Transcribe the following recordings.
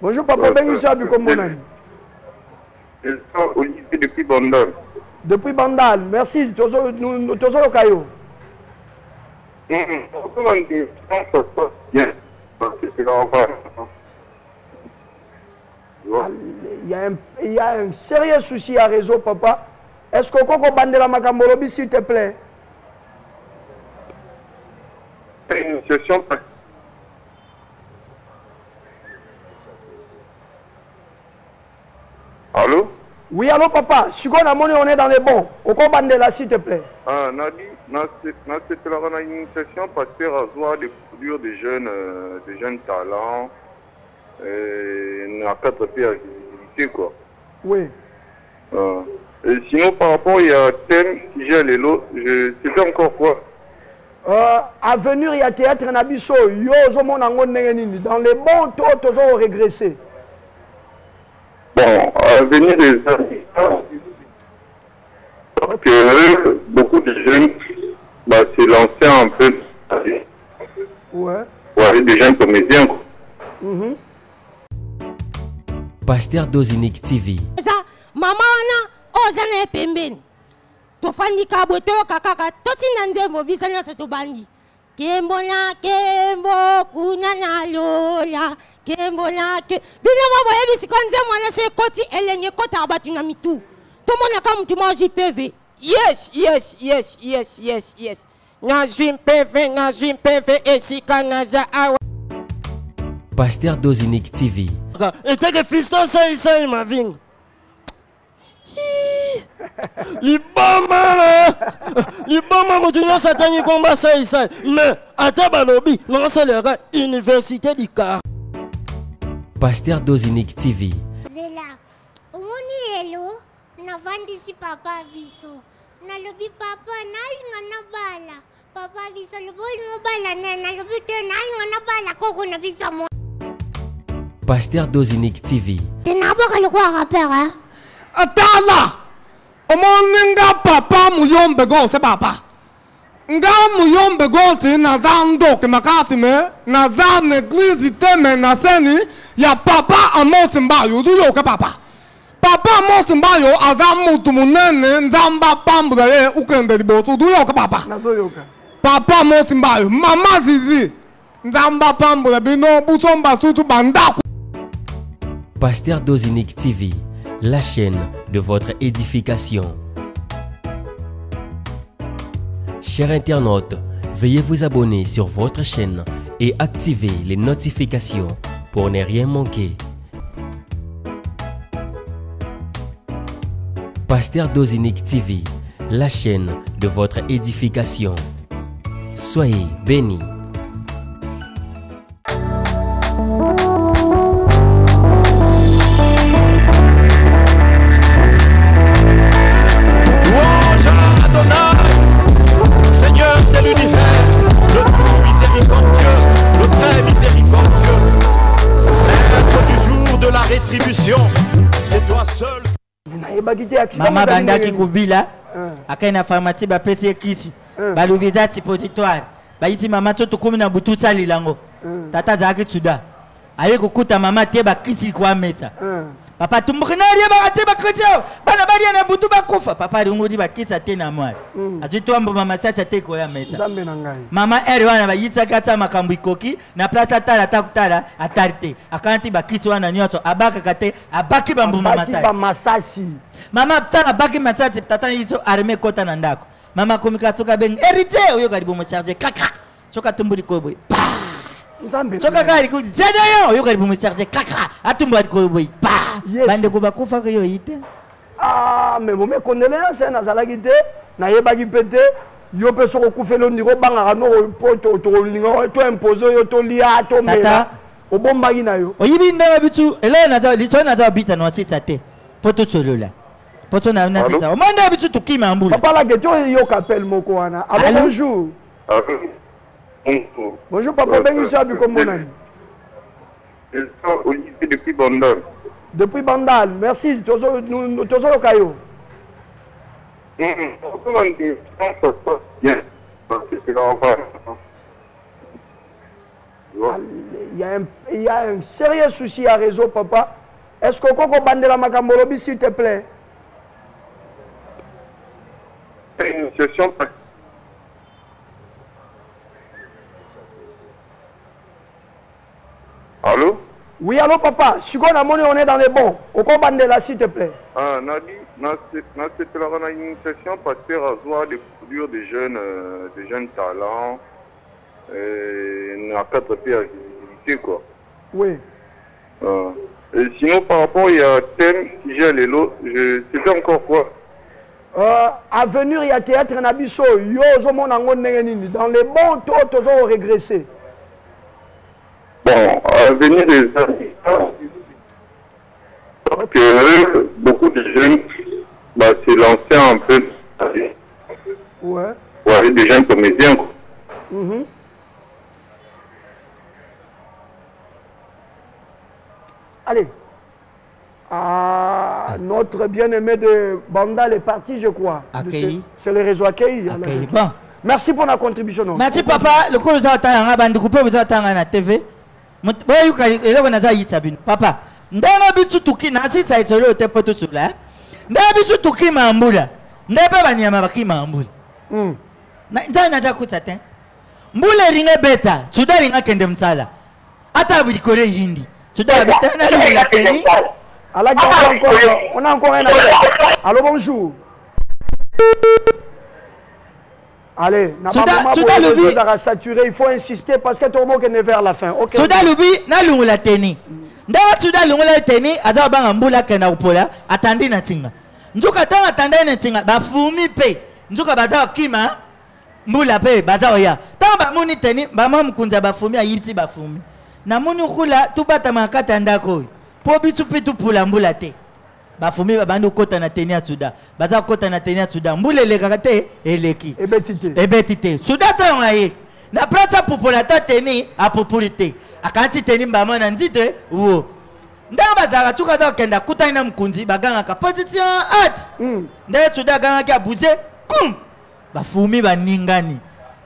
Bonjour papa, bengi abi kombo nani Je sors Olivier depuis Bandal. Depuis Bandal, merci. Nous bien. Parce que c'est l'enfant. Il y, a un, il y a un sérieux souci à réseau, papa. Est-ce que Koko Bandela Makambolobi, s'il te plaît? C'est une session Allô? Oui, allô, papa. Sugo Namoni, on est dans les bons. Koko Bandela, s'il te plaît. Ah, Nadi, on a une session pasteur à voir des produire des jeunes, euh, des jeunes talents. Et à quatre visibilité, quoi. Oui. Euh, et sinon, par rapport, il y a thème, si j'ai les lots, je sais encore quoi? Euh, à venir, il y a théâtre Nabiso. Yo, dans les bons taux, toujours régressé. Bon, à venir des que beaucoup de jeunes bah, s'est lancé un peu. Ouais. Ouais, des jeunes comédiens. Quoi. Mm -hmm. Pasteur Dozinique TV. Maman, on oza na pembeni tofandi kabwe toyoka kaka totinda nzembo biso nyonso tobandi kembo na kembo kuna na lola kembo na ke. Bino mo boyebi siko nzembo wana so ekoti elenge ekotaka bato na mitu. Tomonaka motu mozwi pv yes yes yes yes yes yes. Nazwi mpv nazwi mpv esika naza awa. Pasteur Dozinique TV. eteke fiston saisai mavinga liboma liboma moto nyonso atangi komba saisai me ata balobi naosalaka université du car Pasteur Dozinique TV. zela omoni lelo navandisi papa biso. Nalobi papa nalinga nabala papa biso lobi olinga obala ne nalobi te nalinga nabala koko na biso mo. Pasteur Dozinique TV. te naboka lokola rapere atala omoni nga papa muyombe gose papa nga muyombe gose naza ndoke makasi me naza neglizi teme na seni ya papa amosi mbayo. Uduyoke papa. Papa amosi mbayo aza mutu munene nzambe apambula ye ukende liboso uduyoke papa. Papa amosi mbayo mama zizi nzambe apambula bino buso mbasusu bandaku Pasteur Dozinique TV. La chaîne de votre édification. Chers internautes, veuillez vous abonner sur votre chaîne et activer les notifications pour ne rien manquer. Pasteur Dozinique TV, la chaîne de votre édification. Soyez bénis. Rétribution, c'est toi seul. mama bandaki kobila akai na pharmacie bapesi ye kisi balobi eza suppositoire bayiti mama so tokómi na butu salela yango tata azalaki suda aye kokuta mama te bakisi kwamesa Mm. Papa tumbuki nariebaka te bakisi awa bana balia na butu bakufa papa alingudi bakisa te na mwali azwi twamboma masasi te koya mesa nzambe na ngai. Mama ere wana bayisaki ata makambo ikoki. Na place atala ata kotala atali te akana ti bakisi wana nyonso abakaka te abaki bambuma masasi mama tala abaki masasi tata yiso arme ekota na ndako mama akomika soki abengi héritier oyoka libomo charge kaka. Soki atumbuli likolo boye pa soki kaka ali kuti zedeyo oyokali bomoserge kaka atumbu ali koboyi pa bandeko bakufaka yoyi te me bome condoléance nazalaki te nayebaki mpe te yo mpe soki okufeli ondinga obangaka nokolinga to impose oyo tolia tomela obombaki na yo oyibi ndenge bitu elesoi naza babita na wasisa te mpo tosolola mpo so na natisa omwa ndenge bitu tokima mbula papalake ti oyoka pele moko wana alo bonjour bonjour papa obengi abi kombo nani Je sors Olivier depuis Bandal. depuis bandal merci tozo- nous- tozoyoka yo Comment dire, ça se passe bien. Parce que c'est l'enfant. tu vois? il y, a un, il y a un sérieux souci à réseau, papa. Est-ce que Koko Bandela Makambolobi, s'il te plaît? Une session Allô? Oui, allô, papa. Si on a on est dans les bons. Koko Bandela, s'il te plaît. Ah, Nadi, nasepelaka na initiation pasteur azwa découvrir des jeunes, euh, des jeunes talents euh, na cadre pe ya visibilité quoi. Oui. Euh, et sinon par rapport il y a thème sujet lelo, je c'était encore quoi? Euh, à venir, il y a théâtre Nabiso. Yo, zo mon ango nini. Dans les bons, tu as régressé. Bon, à venir des artistes, parce que euh, beaucoup de jeunes bah, se lancer un peu Ouais. ouais, avec des jeunes comédiens quoi. Mhm. Allez. Ah, notre bien-aimé de Bandal est parti, je crois. C'est le réseau accueilli. Accueilli. Bon. Merci pour la contribution. non? merci papa lokolo oza otanga banduku mpe boza otanga na tv boyuka eloko naza yitisa bino papa ndenge biso tuki nasisa esolo te mpo tosula eh? ndenge biso tukima mbula ndenge mpe banyama bakima mbula Mm. Na- nzambe naza kusa te mbula eringa ebeta suda alinga akende mosala ata likolo eyindi suda abeta nalingula peni Alors, on a encore, on a encore un appel. Allô, bonjour. Allez, Lobi. à saturer. Il faut insister parce que tout le monde est vers la fin. Ok. suda alubi nalungula teni ndenge suda alungula teni aza kobanga mbula akenda kopola atandi na ntinga nzuka ntango na ntinga bafumi mpe nzuka baza kokima mbula mpe baza koya ntango bamoni teni bama mokonzi ya bafumi ayibisi bafumi namoni kula tubatama na kati ya ndako oyo mpo biso mpe tupula mbula te bafumi babandi kokɔta na teni ya suda baza kokɔta na teni ya suda mbula elekaka te eleki. Ebeti te. Ebeti te. Suda ntango aye na place apupola ata teni apupuli te. Akanti teni mbama na nzito e wo. Ndenge bazalaka tuka aza kokenda akutani na mokonzi bagangaka position art Mm. ndenge suda agangaki abuze kum bafumi baningani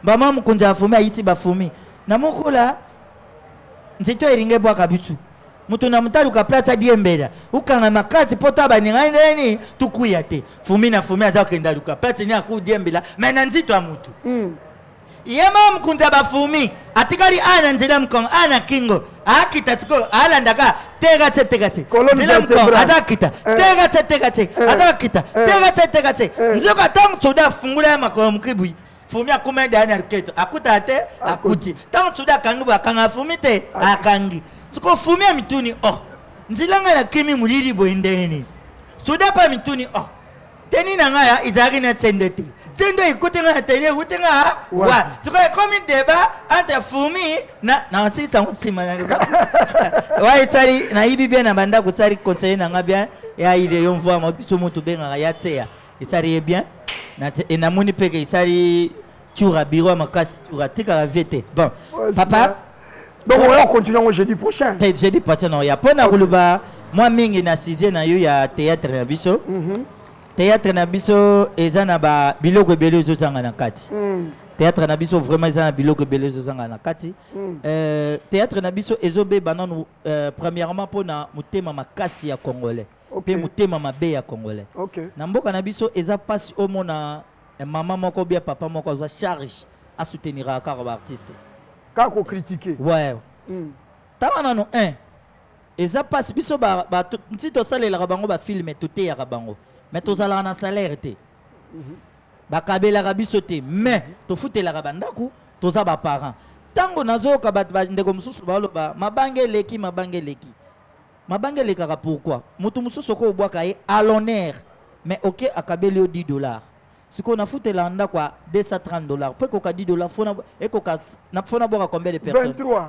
mbama mokonzi afumi ayiti bafumi. Na mokola nzito eringi ebwaka bitu mutu na mutali ukaplace adi embela ukanga makasi po to abaningandeni tukuya te. Fumi na fumi aza kokenda lukaplace ni akudi embela me na nzito ya mutu mm. ye ma mokonzi bafumi atikali aya na nzela ya mokongo aya na kingo akita sikoyo alandaka tegatse tegatse nzela ya mokongo aza kakita tegatse tegatse aza kakita tegatse tegatse nzoka ntango soda afungula ya makolo mokibwi fumi akumenda ya na luketo akutaka akuti. ntango soda akangi bwe akanga fumi te akangi. Siko fumi ya mituni oh nzela ngai nakimi molili boye ndeni soda mpe ya mituni oh teni na ngai ah, ezalaki na tsende te tsende ekuti ngai na teni ekuti ngai Ouais. wa. Sikoyo ekomi débat entre fumi na na sisango nsima na wa esali nayibi bien na bandako esali conseiller na nga bien ya ile yo mvwama biso moto obengaka ya tseya. Esali ye bien Na tse- e namoni mpe ke esali tura biro ya makasi tura tikaka vie te bon papa Donc, on va continuer au jeudi prochain. jeudi prochain na koloba mwa mingi na sizie na yo ya théâtre na biso Mhm. théâtre na biso eza na ba biloko ebele ezozanga na kati Mm. théâtre na biso vraiment eza na biloko ebele ezozanga na kati Mm. Euh, théâtre na biso ezobeba nanu euh, premièrement mpona motema makasi ya congolais Ok. mpe motema mabe ya congolais Ok. na mboka na biso eza mpasi omona eh, mama moko bia papa moko azwa charge asouteniraka kaka baartiste Quand on critique. ouais. Mm. tala nano 1 eza mpasi biso nti tosalelaka bango bafilme toteyaka bango me tozalaka na salaire te. Bakabelaka biso te. Me tofutelaka bandako toza baparent ntango nazoyoka bato bandeko mosusu baloba mabanga eleki mabanga eleki. Mabanga elekaka pourkui moto mosusu oko obwaka ye à l'honneur. Mais oke akabeli yo 10 dollars sikoyo nafutelaka ndako ya 230 dollars. Mpo ekoka 10 dollars fo na- ekoka na- fo nabwaka combien de personnes? 23.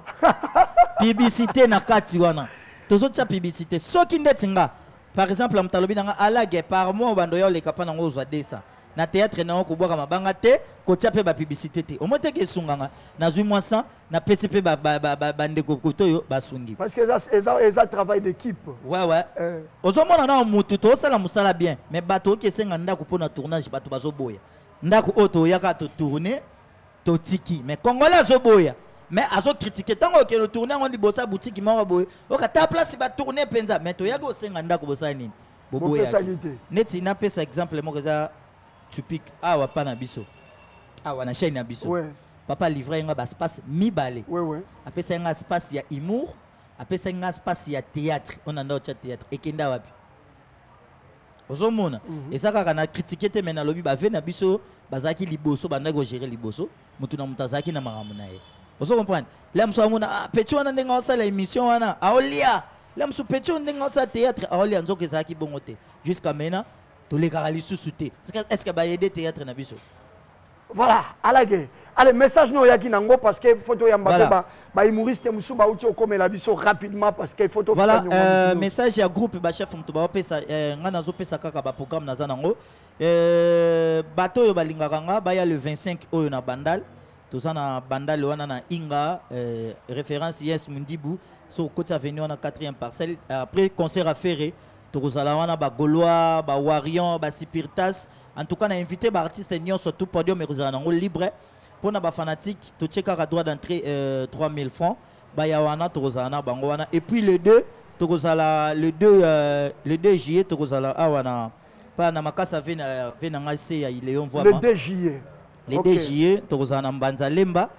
publicité na kati wana. Tozotia publicité. Soki ndeti nga par exemple moto alobi nanga alage par mois bando ya oleka mpa nango ozwa 200 na théâtre nango kobwaka mabanga te kotia mpe bapublicité te. Omoi teke esunganga. Nazwi mwa 100 napesi mpe ba- ba- ba- ba- bandeko kote oyo basungi un travail d'équipe. ouais Euh, ozomona na motu tosala mosala bien. Mais bato oki esenga ndako mpona tournage bato bazoboya. Ndako oyo toyaka totourne totiki. Mais congolais azoboya. Mais azocritique ntango okende tourne yango liboso ya boutique moko boye. Okata place batourne mpenza. Mais toyaki osenga ndako bosala nini? Bopesaki te. neti napesa exemple moko eza tupik awa pa na biso awa na chaîne na biso Ouais. papa livre nga baspace mibale Ouais, ouais. apesa nga space ya humour. Apesa nga space ya théâtre. Ona nda otya théâtre. Ekende wapi. Ozomona. Eza kaka na kritike te me nalobi bave na biso bazalaki liboso bandaki ogere liboso motu na moto azalaki na makambo na ye ozo comprendre la mosu amona ah, peti wana ndenge aosala émission wana aolia. La mosu peti oyo ndenge aosala théâtre. Aolia nzoka ezalaki bongo te jusqu'à maintenant tolekaka lisusu te est ce que bayede théâtre na biso voilà alage ale message no oyaki nango parce que faut toyamba Voilà. te ba- bahumoriste mosusu bauti okomela biso rapidement parce que faut voilà euh, message ya groupe bachef moto baopesa euh, ngai nazopesa kaka baprogramme naza nango. Euh, bato oyo balingaka nga baya le 25 oyo na bandal. Toza na bandal wana na inga euh, référence yes mundibu. So okoti aveni wana 4e parcelle. Après concert affaire tokozala wana bagaulois bawarion basipirtas en tout cas na invité baartiste nyonso tout podium ekozala nango libre. Mpona bafanatique totie kaka droit d'entrée euh, 3000 francs. Baya wana tokozala na bango wana. Et puis le 2 tokozala le 2 euh, le 2 juillet tokozala awa na pa na makasa ve na ve na ngai se ya ileon le voama 2 juillet. Le Ok. 2 juillet tokozala na mbanza lemba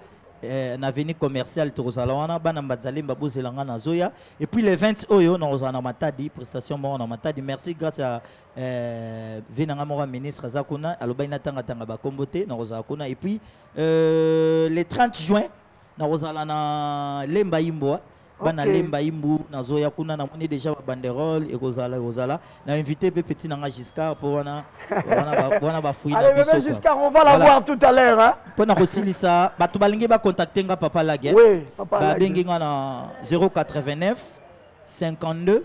na avenue commercial tokozala wana bana mbanza lemba bozela nga na zoya. Et puis le 20 oyo nakozala na matadi prestation moko na matadi. Merci grâce à eh, ve na nga moko ya ministre aza kuna alobaki natangatanga bakombo te nakozala kuna. Et puis euh, le 30 juin nakozala na lemba imbwa bana Ok. lemba imbu nazoya kuna namoni déjà babanderole ekozala ekozala na invité mpe petit na nga giscard mpo wana wana ba- wana bafui na allez bébé on va la Voilà. voir tout à l'heure hein mpo na kosilisa bato balingi bacontacte nga papa lage oui papa Lage. babengi nga na 089 52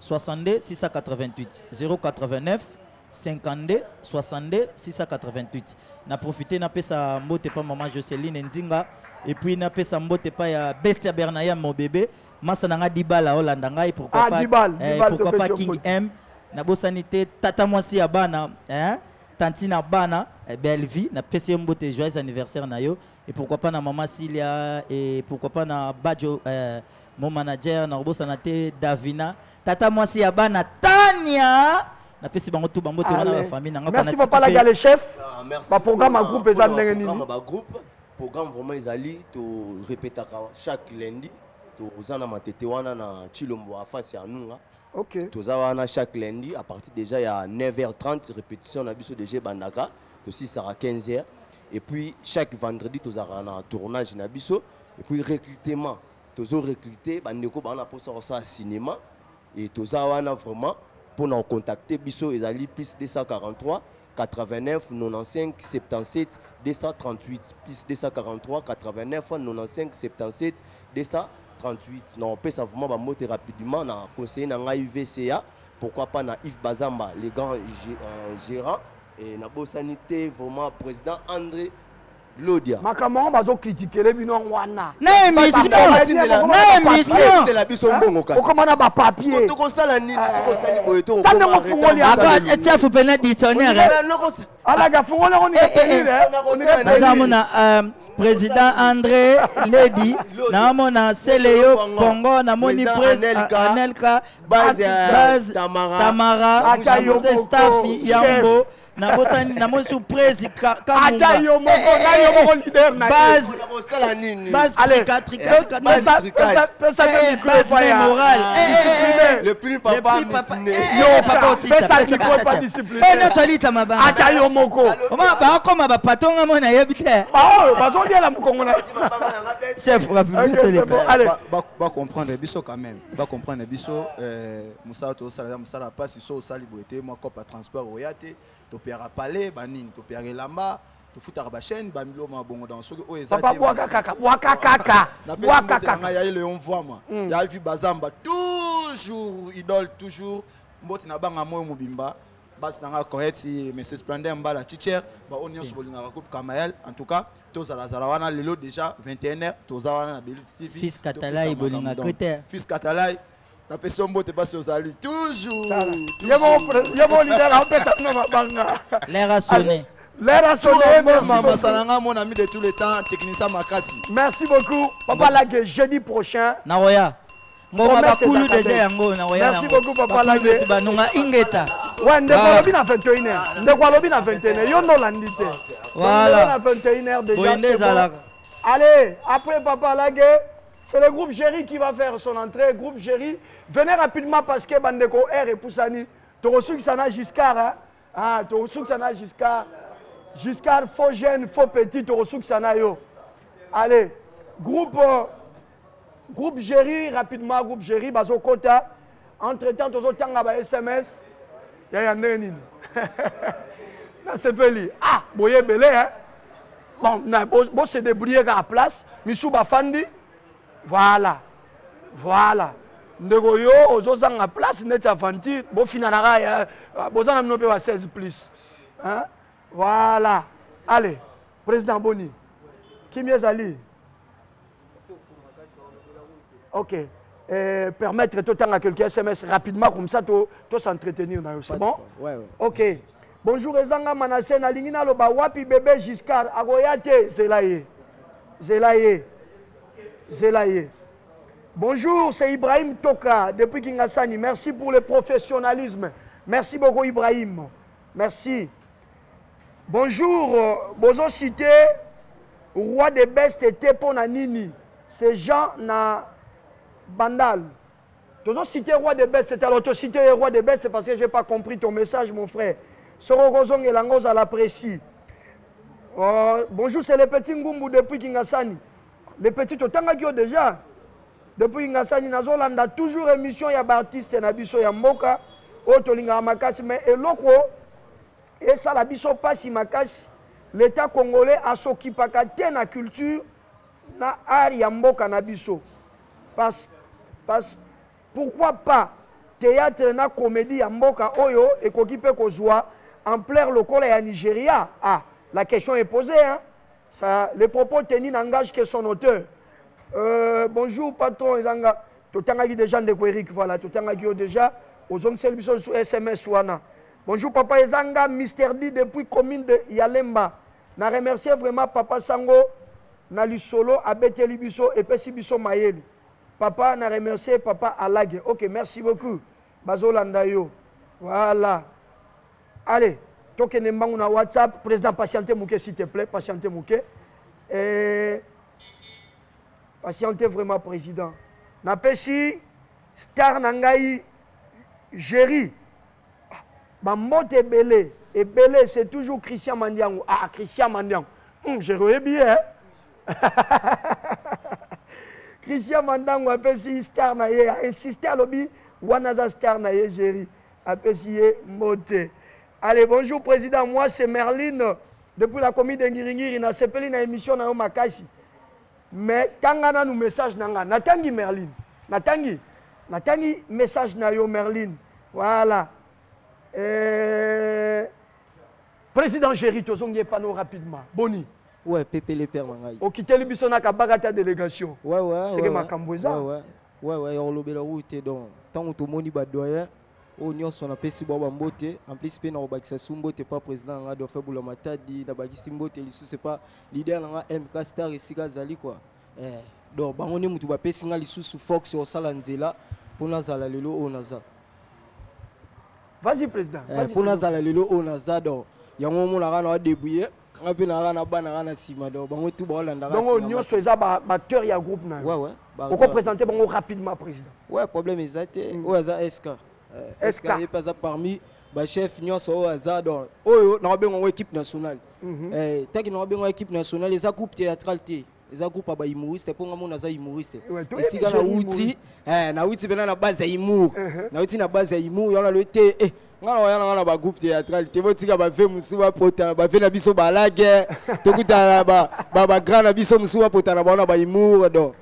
62 688 089 52 62 688 na profite napesa mbote pa mama joseline nzinga et puis napesa mbote pa ya bestia bernaya mobebe masa na nga dibala olanda ngai pourquoi Ah, pas, Dibal, eh, Dibal pourquoi pas king m. Nabosani te tata mwasi ya bana hein? tanti na bana eh, belle vie napesi ye mbote joyeux anniversaire na yo. Et pourquoi pas na mama silia et pourquoi pas na bajo euh, mon manager na kobosana te davina. Tata mwasi ya bana tania napesi bango tu bambote wana bafamille nanga merci papa Lage le chef. Ah, merci. baprogramme ya groupe eza ndenge nini? ya bagroupe programme vraiment ezali torepetaka chaque lundi. Toza na matete wana na chilombo afasi ya nunga. Ok. Toza wana chaque lundi à partir déjà ya 9h30 répétition na biso déjà ebandaka tosisaka 15h et puis chaque vendredi tozalaka na tournage na biso. Et puis recrutement. Tozo recruter bandeko bana mposa kosala cinéma. Et toza wana vraiment mpona kocontacte biso ezali plus 243 89 95 77 238 plus 243 89 95 77 238 na opesa vraiment bamote rapidement na conseiller na ngai vca pourquoi pas na yves bazamba le grand gé- euh, gérant. Et nabosani te vraiment président andré lodia makambo yango bazokritikele bino wana. Na émission. Na émission. Tela biso mbongo kasi okoma na bapapier. Tokosala nini? Soki osali boye to Tande mofungoli aka- tia fupena dictionnaire alaga fungoli yango naza nikatenire mona euh, président andré ledi. Naamona seleyo pongo namoni Anelka, Base Tamara, stafi yambo presi ata yo moko na yo. Na Yo, bapatonga mo nayebi te. Baoyo bazoliela mokongo na chef bacomprendre biso quand même. Bacomprendre biso mosala tosala eza mosala mpasi so osali boye te mwa cope ya transport oya te topeyaka palais banini topeyaka elamba tofutaka bachaîne bamilo mabongo dans soki oyo eza papa te bwaka masi. kaka bwaka kaka napesi bwaka mbote na kaka ngai yaye leon vwama ya vi bazamba toujours idole toujours. Mbote na banga moyo mobimba. Basi na ngai correct monsieur splendeur mbala teacher. Baoyo nyonso bolingaka coupe kamael. En tout cas tozalazala wana lelo déjà 21h toza wana na belis tv Fils Katalai, Topesa bolinga makambo donc. critère. fils katalai napesi yo mbote mpasi ozali toujours ye moko pre- ye moko leader aopesa bino mabanga l'air a sonné L'air a sonné, merci mama beaucoup. masalanga mon ami de tous les temps technicien makasi Merci beaucoup. Papa Lague, jeudi prochain. nakoya ngoma bakulu deja yango beaucoup, Papa Lage. betu banonga ingeta Ouais, ndeko Ah. alobi na 21h. Ndeko alobi na 21h. Yo no landi te. Voilà. Na 21h déjà. Boyende c'est bon. ezalaka. Allez, après Papa Lague, c'est le groupe Géry qui va faire son entrée. Groupe Géry, venez rapidement parce que Bandeko R et Poussani, Torosu Sana Giscard, hein. Ah, Torosu Sana Giscard. Giscard, faux jeune, faux petit, Torosu Sana yo. Allez, groupe, euh, groupe Géry, rapidement, groupe Géry, Bazo Kota. Entre-temps, Tozo Tanga ba SMS. Yaya Nenini. Na sepeli. Ah, boye belé, hein. Bon, na, bo, bo se débrouiller à la place. Bafandi. Voilà. Voilà. ndeko yo ozozanga place neti avanti bofinanaka ya bozana mino mpe ba 16 plus Hein? voilà. Allez président boni kimi ezali ok. Euh, permettre totanga quelques sms rapidement comme ça to, to s'entretenir na yo c'est bon Ouais, ouais. ok. Bonjour ezanga manase nalingi naloba wapi bebe giscard akoya te zela ye zela ye zela ye bonjour c'est ibrahim toka depuis kingasani. Merci pour le professionnalisme. Merci beaucoup ibrahim. Merci. Bonjour euh, bozo cité. Roi de best ete mpo na nini c'est jean na bandal. Tozo cité roi de best ete alors tocité ye roi de best parce que j'ai pas compris ton message mon frère. Soko kozongela yango ozala précis Euh, bonjour, c'est le petit Ngumbu depuis Kingasani. Le petit totangaki yo déjà. Depuis Kingasani, nazolanda toujours émission ya baartiste na biso ya mboka. Oyo tolingaka makasi mais eloko. Esala biso makasi. L'état congolais asokipaka te na culture na art ya mboka na biso. Parce, parce, pourquoi pas théâtre na comédie ya mboka oyo ekoki mpe kozwa ampleur lokola ya nigeria. Ah la question est posée hein? Les propos tenus n'engagent que son auteur. Euh, bonjour patron ezanga. Totangaki déjà ndeko eric voilà. Totangaki yo déjà. Ozongiseli biso su sms wana. Bonjour papa ezanga mister d depuis commune de yalemba. Na remercie vraiment papa sango na lisolo abeteli biso epesi biso mayele papa na remercie papa alage. Ok merci beaucoup. Bazolanda yo. Voilà. Allez tokende mbangu na whatsapp président patiente moke s'il te plaît patiente moke Eh, patiente vraiment président. Napesi star na ngai géri bambote ebele ebele c'est toujours christian mandiango. Ah christian mandiango. Hum, géri oyebi ye hein? christian mandango apesi star na ye ainsiste alobi wana aza star na ye géri apesi ye mbote allez bonjour président. Moi c'est merline. Depuis la commune de ngiringiri nasepeli na émission na yo makasi. Mais tanga nanu message na nga natangi merline. Natangi natangi message na yo merline. Voilà. Euh, président géri tozongi epano rapidement. Boni. Ouais pepe le père na ngai okiteli biso na kabaka ta délégation. Ouais ouais seke ouais, makambo eza ouais, ouais. ouais ouais olobela oyo te donc. Ntango tomoni badoyen oyo nyonso napesi bao bambote en plus mpe na kobakisa su mbote pa président na nga dauphin bula matadi nabakisi mbote lisusu epa lider na nga mk star esika azali kua eh, donc bango nde motu bapesi nga lisusu fox kosala nzela mpo nazala lelo oyo naza. Vas-y président. Eh, mpo nazala lelo oyo naza donc yango omonaka na badebrouye nga mpe naka na bana nga na nsima donc bango tu baolandaka donc oyo nyonso eza ba- baacteur ya groupe na yo okoprésente bango rapidement président. Ouais problème eza te oyo aza Eh, SK. ye mpe aza parmi bachef nyonso oyo aza donc oyo nakobenga yango équipe nationale. Mhm. Eh, taki nakobenga équipe nationale eza groupe théâtral te eza groupe ya bahumoriste mpo nga mona aza humoriste. Esika nauti nauti mpena na base ya humour nauti na base ya humour yana loye te eh, nga na oya nanga na bagroupe théâtral te botika bave mosusu bapotana bave na biso balage tokutana na bagrand na biso mosusu bapotana bao na bahumour donc.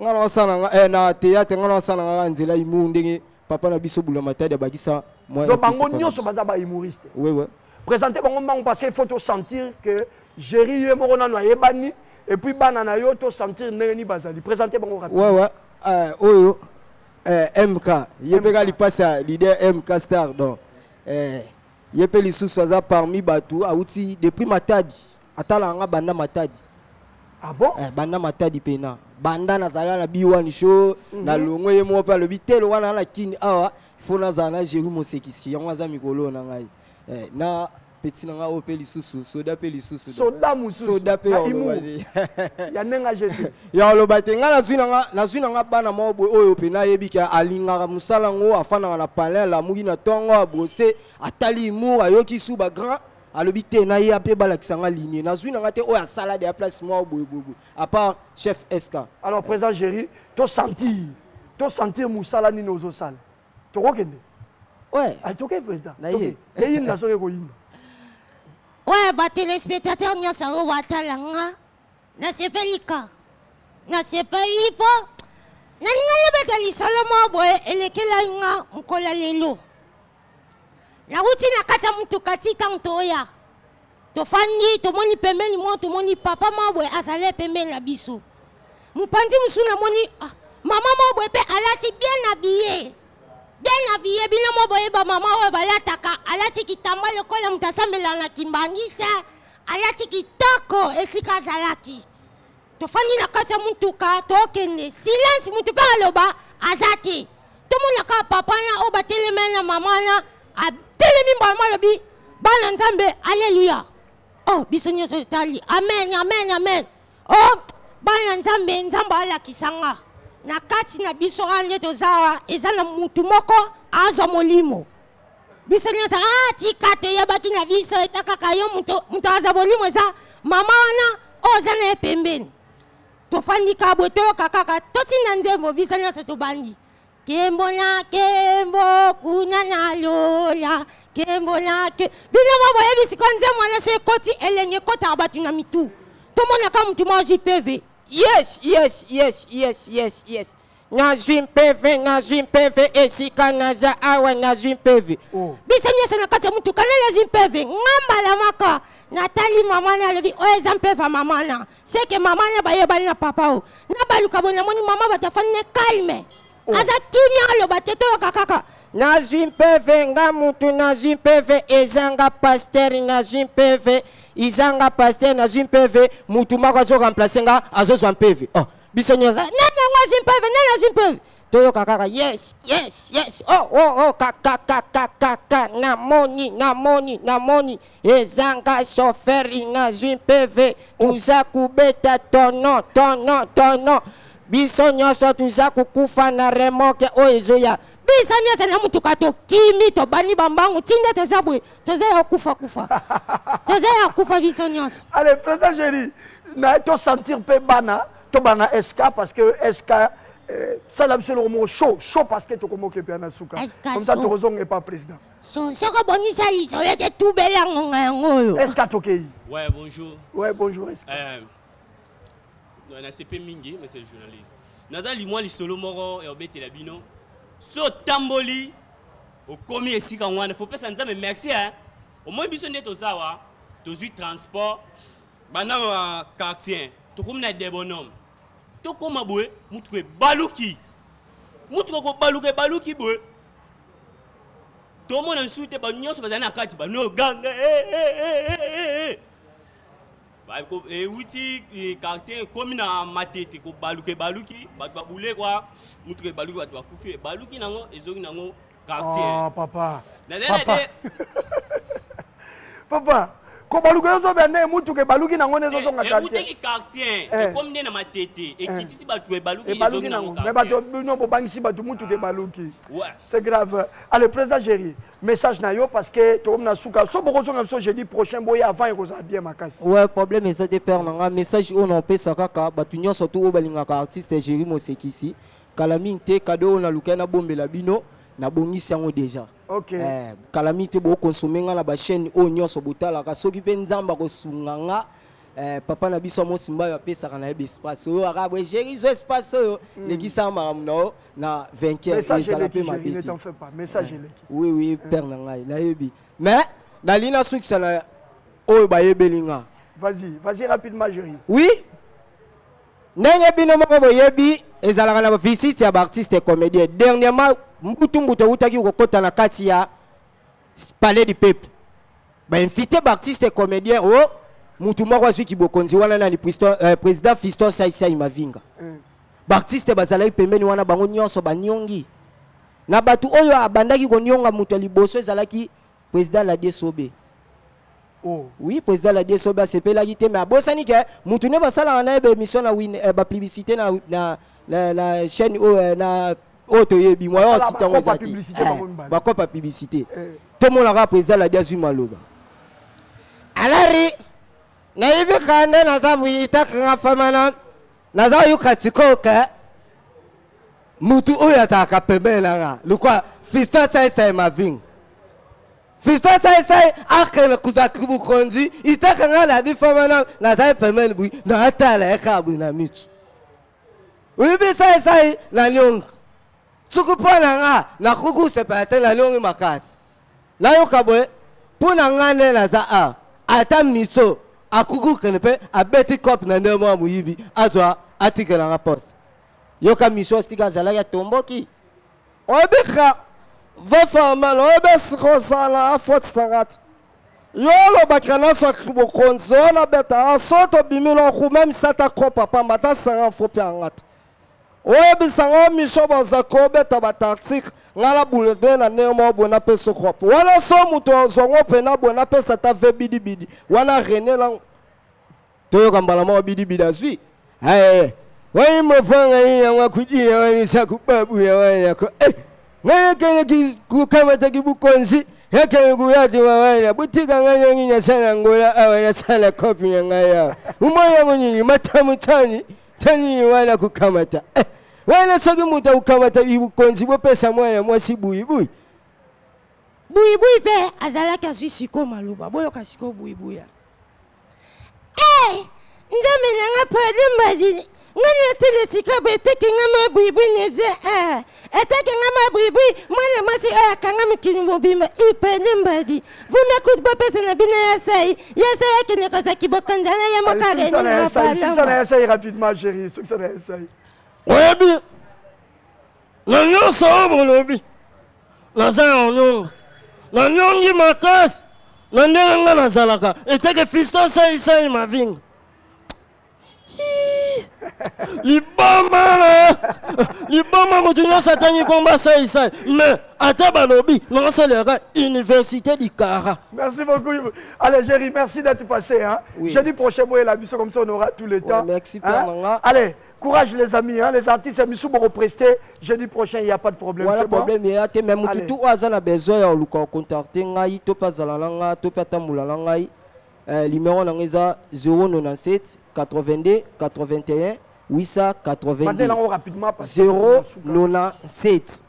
Nga na osala nga na théâtre nga na osala nga nzela humour ndenge papa na biso bula matadi abakisa donc bango nyonso baza bahumoriste oui oui. Présente bango mbango parce que il faut tosentir que géri ye moko nano ayebani et puis bana na yo tosentir ndenge nini bazali. Présente bango rapidement. Ouais ouais. Euh, oyo euh, mk ye mpe ka lipasi ya leader mk star donc euh, ye mpe lisusu aza parmi bato awuti depuis matadi. Atala nga banda matadi. Ah bon? Eh, banda matadi pena banda nazala na biwani sho na longo ye moko mpe alobi telo wana na kini awa fo nazala na géri mosekisi yango aza mikolo na ngai. Eh, na peti na ngai oyo mpe lisusu soda mpe lisusu. Soda mosusu. Soda mpe ya ndenge ajete ya oloba te ngai nazwi na nga- nazwi na nga bana moko boye oyo mpe nayebi ke alingaka mosala ngo afandaka na palin alamuki na ntongo abrose atali humour ayoki su bagrand alobi te na ye mpe balakisa nga linie. Nazwi na nga te oyo asala de ya place boyeboyeboye à part chef sk alors président géri tosentir tosentir mosala nini ozosala. Tokokende? Ouais. Toke président. Na ye. eyinda soki ekoyinda oyo batelespectateur nyonso batala nga nasepelika nasepeli mpo nalinga nabeta lisolo moko boye elekelai nga mkola lelo nauti na kati ya mutuka ti ntango toya. Tofandi tomoni pembeni moko tomoni papa moko boye azali pembeni na biso. Mopanzi mosusu namoni ah, mama moko boye mpe alati bien habillé. Bien habillé bino mo boyeba mama oyo balataka. Alati kitamba lokola moto asambelaka mbangisa alati kitoko esika azalaki. Tofandi na kati ya mutuka tokende. Silence motu mpe aloba aza te. Tomonaka papa na oyo batelemeli na mama wana atelemi mbama alobi bana nzambe alleluya oh biso nyonso totali. Amen amen amen. Oh bana nzambe nzambe alakisa nga na kati na biso awa nde toza awa eza na mutu moko azwa molimo. Biso nyonso ah tika toyebaki na biso eta kaka yo moto azwa molimo eza mama wana oyo oza na ye pembeni. Tofandi ka boye toyoka kaka totinda nzembo biso nyonso tobandi kembo na kembo kuna na lola kembo na ke bino mo boyebi siko nzembo wana so ekoti elenge ekotaka bato na mitu. Tomonaka motu moko zwi pv yes yes yes yes yes yes. Nazwi mpeve nazwi mpeve esika naza awa nazwi mpeve biso nyonso na kati ya mutuka nani azwi mpeve ngambala moko natali mama na alobi oyo eza mpeve ya mama na seke mama na bayebani na papa o. Na baluka boye namoni mama bato afandi ne calme aza kimia aloba te toyoka kaka. Nazwi mpeve nga mutu nazwi mpeve ezanga paster nazwi mpeve izanga paster nazwi mpeve mutu moko azoremplace nga azozwa mpeve. Oh, biso nyonso nani yango azwi mpeve? Nani azwi mpeve? Toyoka kaka yes yes yes. Oh, oh, oh, kakakakakaka namoni namoni namoni. Ezanga shoferi nazwi mpeve. Tuza kubeta tono tono tono biso nyonso tuza kukufa na remoke oyo ezoya. Biso nyonso na mutuka tokimi tobani bambangu tinde toza boye toza ya kufa kufa. Toza ya kufa biso nyonso. Allez président géri na tosentir mpe bana tobana sk parce que sk sala biso eloko moko chaud chaud parce que tokomoke mpe na suka. SK comme ça tokozonga epa président. So- soki obongisa lisolo ete tubela ngonga yango oyo eske tokei Ouais, bonjour. ouais bonjour sk Euh, na sepe mingi c'est le journaliste. Naza limwa lisolo moko ya obetela bino so otamboli okomi esika wana. Fopesa nzambe merci hein. omoi biso nde toza awa tozwi transport banda ma quartier tokomi na debonome tokóma boye mutuka ebaluki. Mutuka kobaluka ebaluki boye. Tomona nsusu te bato nyonso bazali na kati banoganga ewuti quartier ekomi na matete kobaluka ebaluki bato babule kwa mutuka ebaluki bato bakufi ebaluki nango ezongi nango oh, quartier papa. nazali papa de papa kobaluka ezobea nde mutuka ebaluki nango nde ezozonga ewuteki quartier. quartier. Eh. ekomi nde na matete. Ekitisi bato ebaluki ebaluki ezongi nango nango. Me bato bino bobangisi bato mutuka ebaluki Ouais. c'est grave. Allez président géri message na yo parce que tokomi na suka. So bokozonga biso jeudi prochain boya avant ekozala bien makasi. Ouais problème eza te na nga message oyo naopesa kaka bato nyonso to oyo balingaka artiste géri mosekisi kala mingi te kado oyo nalukai nabombela bino nabongisi yango déjà. Ok. Eh, kala mingi te bokonsome nga na bachaîne oyo nyonso botalaka. Soki mpe nzambe akosunga nga eh, papa na biso amosimba oyo apesaka na ye baespace oyo. Aka boye géri zo espace oyo. Lekisaka makambo na yo na vainqueur. Ezala mpe eleki mabe géri ne te t'en fais pas. Message eleki. Oui oui père na ngai nayebi. Mais nalingi nasukisa na oyo bayebeli nga. Vas-y vas-y rapidement géri oui. Ndenge bino moko boyebi ezalaka na visite ya baartiste comédien. Dernièrement mbutu mbutu eutaki kokɔta na kati ya palais du peuple. Bainvite baartiste comédien o mutu moko azwiki bokonzi wana nani eh, président fiston saisai mavinga. Baartiste bazalaki pembeni wana bango nyonso baniongi na bato oyo abandaki konionga moto ya liboso ezalaki président ladie sobe. Oh. oui président ladie sobe asepelaki te me abosani ke mutu nde basalaka na ye baémission na win- eh, bapublicité na, na, na, na chaîne oyo na oyo toyebi mwa oyo Basala sitango bakopa eza te bakopa publicité Eh. tomonaka président ladi azwi maloba. Alari nayebi kande naza muyitakanga famana naza yoka sikoyo ke mutu oyo azalaka pembeni nanga lokwa fiston saisai mavinga fiston saisai akende kozwaki bokonzi itaka nga ladi famana nazali pembeni bui naatala ye kaka bui na mitu oyebi saisai nalionga soki mpo na nga nakoki kosepela te naliongi makasi. Nayoka boye mpo na nga nde naza a ata miso akoki kokende mpe abeti cope na nde mwa moyibi azwa atikelanga poste. Yoka miso esika azalaki atomboki oyebika vafarmana oyebi sika ozala afotisanga te yo olobaki naswaki bokonzi oyo nabetaka so tobimi noku meme sata ko papa mbata sanga mfo mpe oyo ebisanga o misho baza kobeta batartike ngai nabulede na ndenge moko boye napesa krope wana so moto azwango mpena boye napesa ata ve bidibidi. Wana rene lango toyoka mbala moko bidibidi azwi. Aye wai mofanga yi yango akudiya wani sakubabuya wani yako eh, ngai yakene kukamata kibukonzi yakene kuyati wawanya butika ngai yanginyasala ngola awa yasala kopi ya ngai awa umoyango nyinyi matamu chani tani wana kukamata. Eh, wana soki mutu akukamata bukonzi bopesa mwana mwasi buibui. Buibui mpe azalaki azwi siko maloba. Boyoka siko buibuya. E nzambe nanga padi mbadi nga natele sika bo eteki nga ma buibui neze e eteki nga ma buibui mwana mwasi oyo akanga mokili mobimba ipadi mbadi vumbi akuti bopesa na bino ya sai ya sai akende kozaki bokonzana ye mokarene Soki na ça n'a balamba essayé rapidement, chérie. Soki ça n'a essayé. oyebi na nyonso oyo bolobi naza ya onyonga nanyongi makasi na ndenge nga nazalaka eteke fisto saisai mavinga Hii. Liboma na liboma nyonso atangi komba saisai me ata balobi naosalaka université du kara Merci beaucoup. Allez, Jerry, merci d'être passé. Hein. Oui. Jeudi prochain, moi et la mission, comme ça, on aura tout le temps. merci, Hein? Allez, courage, les amis. Hein. Les artistes, Missou vont prester. Jeudi prochain, il n'y a pas de problème. wana C'est bon? problème eya te motu Allez. tu aza na besoin ya koluka kocontacte ngai to mpe azala na ngai to na ngai eh, numero na ngai eza 097 82 81 Mandez 882 là rapidement. parce que- 097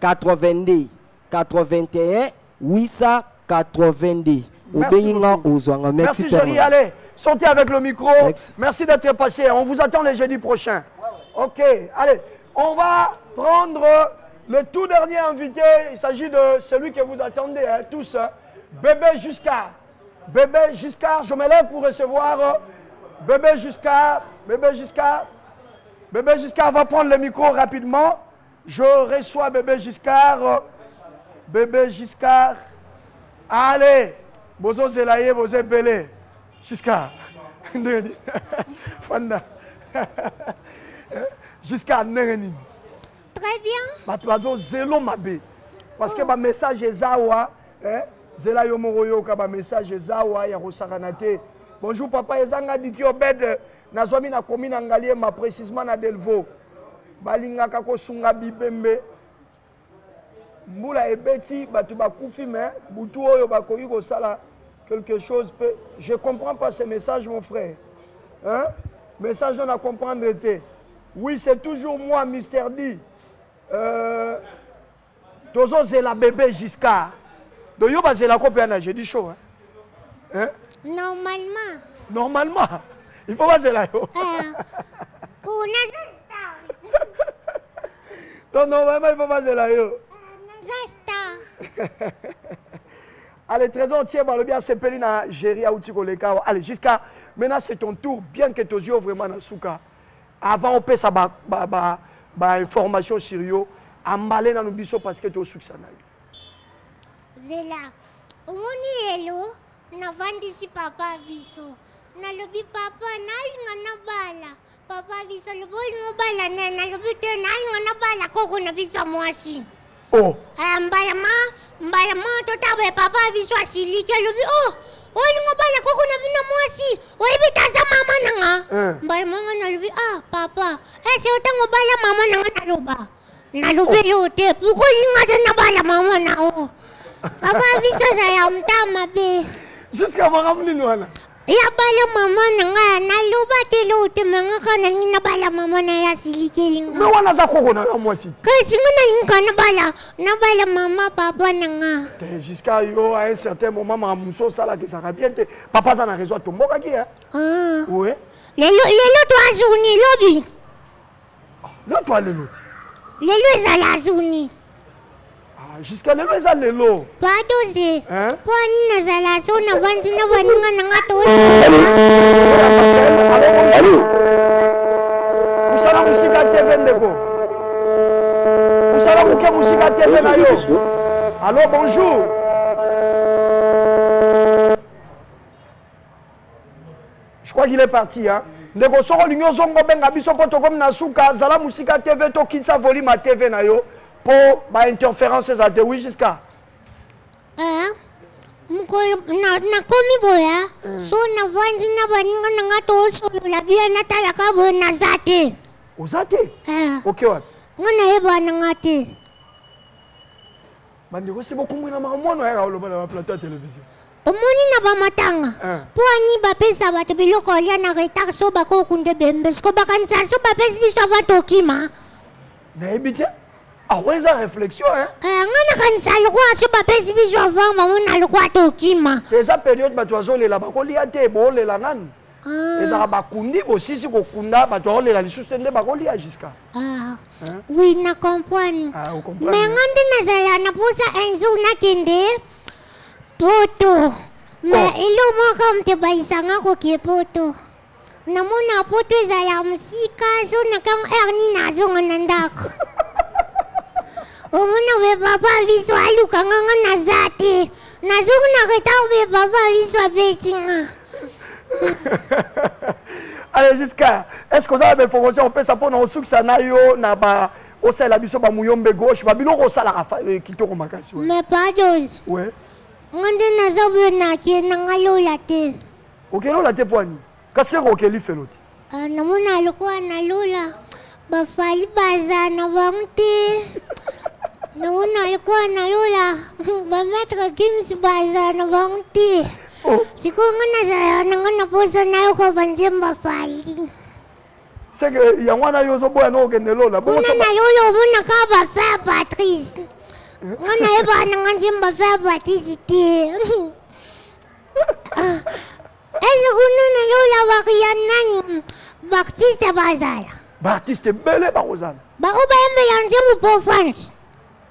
82 81 882 obengi nga ozwanga merci Merci, Jerry. Allez, sortez avec le micro. Merci. Merci d'être passé. On vous attend le jeudi prochain. Ok, allez, on va prendre le tout dernier invité. Il s'agit de celui que vous attendez, hein, tous. hein. Bébé Jusqu'à. Bébé Jusqu'à, je me lève pour recevoir euh, Bébé Jusqu'à. Bébé Jusqu'à. Bébé Giscard va prendre le micro rapidement. Je reçois Bébé Giscard. euh, Bébé Giscard. Allez, bozo zelaye, bozo belé. Giscard. Ndenge. Fanda. Ndenge nini? Très bien. mabe parce que bamessage eza awa eh, zela yo moko oyoka bamessage awa ya kosakana bonjour papa ezanga diki obed? Nazwami nakomi na ngaliema précisement na delvo balingaka kosunga bibembe. Mbula ebeti bato bakufi me butu oyo bakoki quelque chose mpe je comprends pas ce message mon frère. Hein? message on a comprendre te. Oui c'est toujours moi mister d. Euh, tozozela bébé jusqu'à donc yo bazelako mpe na jeudi show hein? Hein? Normalement. normalement il faut bazela yo star. donc normalement il faut bazela yo allez trésor tie balobi asepeli na géri auti koleka allez jusqu'à maintenant c'est ton tour bien que tozwi yo vraiment na suka avant opesa bainformation ba, ba, ba information sur yo ambale nanu biso parce que tosukisa na yo Zela. omoni lelo navandisi papa biso. Nalobi papa nalinga nabala papa biso lobi olinga obala ne nalobi te nalinga nabala koko na biso mwasi. Oh Eh, mbala ma mbala ma totabe papa biso asiliki alobi o! Olinga obala koko na bino mwasi oyebi taza mama nanga Eh. mbala manga nalobi ah papa ese otango obala mama nanga naloba. Nalobi yo te puko olinga te nabala mama nao papa biso zala mtama be jusqu'à makambo nini wana ya bala mama nanga naloba te lo te manga ka nalingi nabala mama na ya silikelinga wana aza koko na yo mwasi kasi nga nalingi ka nabala nabala mama papa nanga te jusqu'à yo à un certain moment makambo mosusu osalaka ezalaka bien te papa aza na raison atombokaki e Ah. oui lelo lelo twazuni lobi. Lelo twa lelo te lelo ezala zuni Ah, jusqu'à lelo eza lelo. Padoze Hein? mpo ani nazala so navandi na baninga nanga to osala mosika tv ndeko? Osala moke mosika tv na yo? Allo bonjour. Je crois qu'il est parti hein? ndeko soko olingi ozonga obenga biso mpo tokomi na suka zala mosika tv tokitisa volume ya tv na yo mpo bainterférence eza te wi jusqu'à Eh, mokolo na- nakomi boya so navandi na baninga nanga tosolola bia natalaka boye naza te oza te Eh, oke wapi nga nayeba nanga te. Bandeko si bokumbwina makambo wana oyaka oloba na baplateau ya télévision. Omoni na bamatanga mpo ani bapesa bato biloko olia na retard so bakokunde bembe. Siko bakanisa so bapesi biso ava tokima nayebi te awa eza réflexion nga nakanisa lokwa so bapesi biso ava mamona lokwa tokima eza période bato bazolela bakolia te boolela nani ezalaka bakundi bosisi kokunda bato bakolela lisusu te nde bakolia jusqu'à. Ah, oui na comprendre. Ah, me nga nde nazala na posa un jour nakende poto. Me elo moko mte bayisanga kokie poto. Namona poto ezala mosika so nakango ere nini azonga na ndako omona be papa biso alukanga nga naza te. Nazongi na retard be papa biso abetinga allez jusqu'à est ce que oza na bainformation opesa mpona osukisa na yo na ba osalela biso bamuyombe gauche babiloko osalaka eh, kitoko makasi me pados nga nde naza boye nakendanga lola te. Okelola te pwani kasi seko okeli felo te. Ah, namona lokola nalola bafali baza na bango te Nauna alikuwa nayula bametre kimsi bazana bangti oh. siku ngana zaya ngana posa nayo ko banjemba fali. Seke yango wana yo ozoboya no okende lola kuna nayula omona kaka bafere patrice. Nga nayebaka nanga njemba fere patrice te ese eh, eh, kuna nalola bakiya nani? Baartiste bazala baartiste ebele bakozala bao bayembela nzembo po france.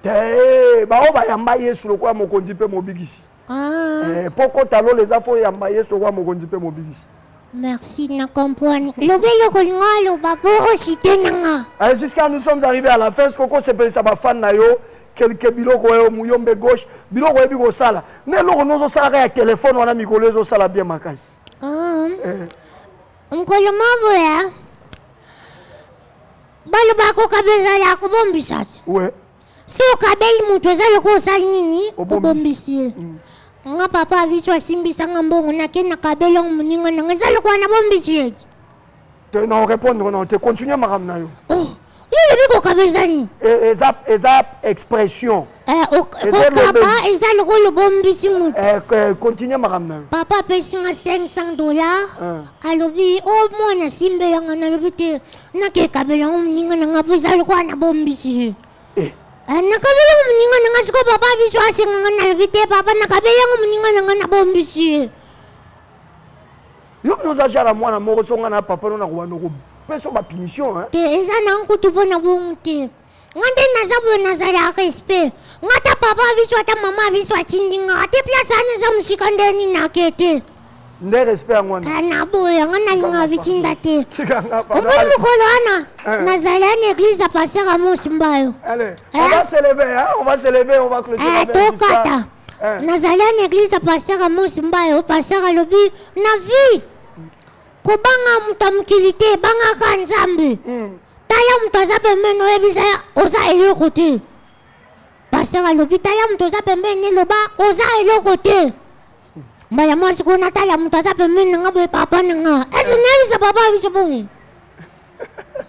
Te bao bayamba yesu lokola mokonzi mpe mobikisi. Eh, mpo kota lola eza fo oyamba yesu lokola mokonzi mpe mobikisi. Merci na comprendre lobi eloko linga aloba po osite nanga. Allez, jusqu'à nous sommes arrivés à la fin soko osepelisa bafane na yo kelke biloko oyo muyombe gauche biloko oyebi kosala na eloko no ozosalaka ya telefone wana mikolo ezosala bien makasi nkolo maboya balobaka okabezala kobombisa ti we so okabeli moto eza loko osali nini? Obombisi. Ye nga papa biso asimbisanga mbongo nake nakabelongo moninga nanga eza loko wana bombisi ye te na orépondre na te continue makambo na yo yo oyebi kokabeza nini? E- eza eza expression. Eza kokaba eza lokolo bombisi moto Eh, eh, continue makambo na yo papa apesinga 500 dollar Eh. alobi o mwana asimbelanga nalobi te nakekabelango moninga nanga mpo eza lokwa na bombisi. Ye Eh, nakabelengo muninga nanga siko papa abiswasenganga nalibite papa nakabelengo muninga nanga nabombisi yoki nozazala mwana moko songa na papa no nakobanda kopesa bapunition te eza na nkutu mpo na bongo te. Nga nde naza boye nazala respect. Nga ta papa abiso ata mama abiso atindinga ate place wana eza mosika ndeni nake te. Nde respect yango wana na boye nga nalinga bitinda te? Omoni mokolo wana Eh. nazala na église ya paster amos mbayo. Eh, Giscard. tokata. nazali na église ya paster amos mbayo paster alobi na vie! Kobanga moto ya mokili te ebangaka nzambe. Tala moto aza pembeni oyebisa ye oza eloko te. Paster alobi tala moto oza pembeni eloba oza eloko te mbala mwasi ko natala moto aza pembeni nanga boye papa nanga ese nayebisa papa biso bongo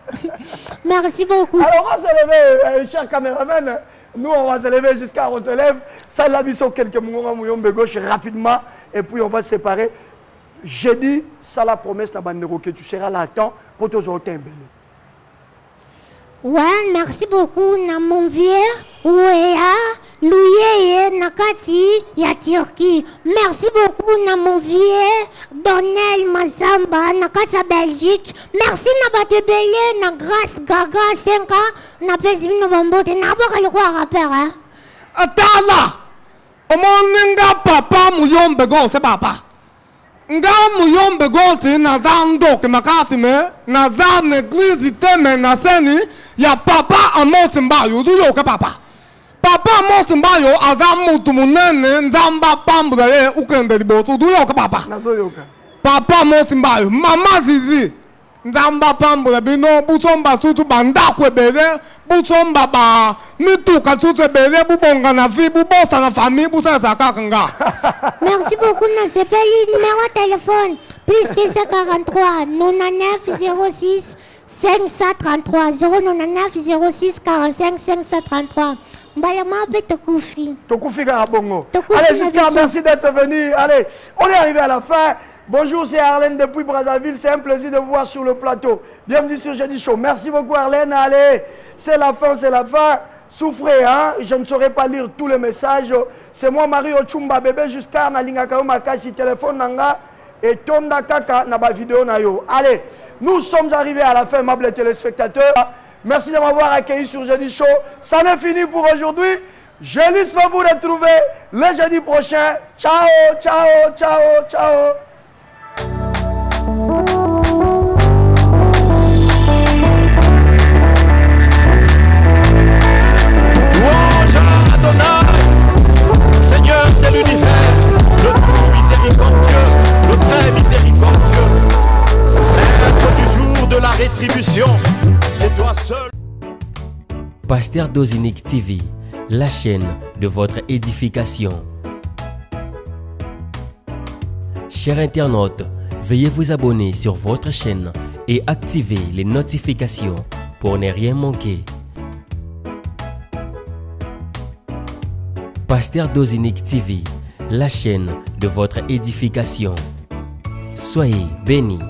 merci beaucoup Alors on va se lever, euh, cher caméraman. Nous, on va se lever jusqu'à on se lève. Ça, la mission quelques mouvements Mouyombe gauche rapidement. Et puis on va se séparer. Jeudi, ça la promesse na bandeko que tu seras là à temps pour un bel. Ouais, merci beaucoup na mon vieux Ouéa Louyeye na kati ya Turquie. Merci beaucoup na mon vieux Donnel Mazamba na kati ya Belgique. Merci na na Grace Gaga Senka na pesi bino bambote na rapper hein. atala papa muyombe gose papa nga muyombe gose naza ndoke makasi me naza neglizi teme na seni ya papa amosi mbayo uduyoke papa. Papa amosi mbayo aza mutu munene nzambe apambula ye ukende liboso uduyoke papa. Papa amosi mbayo mama zizi nzambe apambula bino busomba susu bandako ebele busomba ba mituka susu ebele bubonga na vi bubosa na fami busalisa kaka nga. Merci beaucoup Nasepeli. Numéro de téléphone plus 243 99 06 533 099 06 45 533. Mbala mabe tokufi. Tokufi Allez, jusqu'à merci d'être venu. Allez, on est arrivé à la fin. Bonjour, c'est Arlène depuis Brazzaville. C'est un plaisir de vous voir sur le plateau. Bienvenue sur Jeudi Show. Merci beaucoup, Arlène. Allez, c'est la fin, c'est la fin. Souffrez, hein. Je ne saurais pas lire tous les messages. C'est moi, Marie Ochumba, bébé, jusqu'à Nalingaka Makasi, téléphone Nanga et Tonda Kaka, Naba vidéo Nayo. Allez, nous sommes arrivés à la fin, amables téléspectateurs. Merci de m'avoir accueilli sur Jeudi Show. Ça n'est fini pour aujourd'hui. Je laisse vous retrouver le jeudi prochain. Ciao, ciao, ciao, ciao. Rétribution, c'est toi seul. Pasteur Dozinique TV, la chaîne de votre édification. Chers internautes, veuillez vous abonner sur votre chaîne et activer les notifications pour ne rien manquer. Pasteur Dozinique TV, la chaîne de votre édification. Soyez bénis.